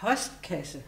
postkasse.